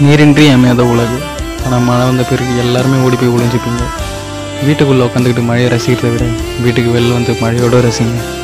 நீரின்றி அமையாத உலகு. ஆனால் மழை வந்த பிறகு எல்லாருமே ஓடி போய் ஒளிஞ்சுப்பீங்க. வீட்டுக்குள்ளே உட்காந்துக்கிட்டு மழையை ரசிக்கிறத விட வீட்டுக்கு வெளில வந்து மழையோட ரசிங்க.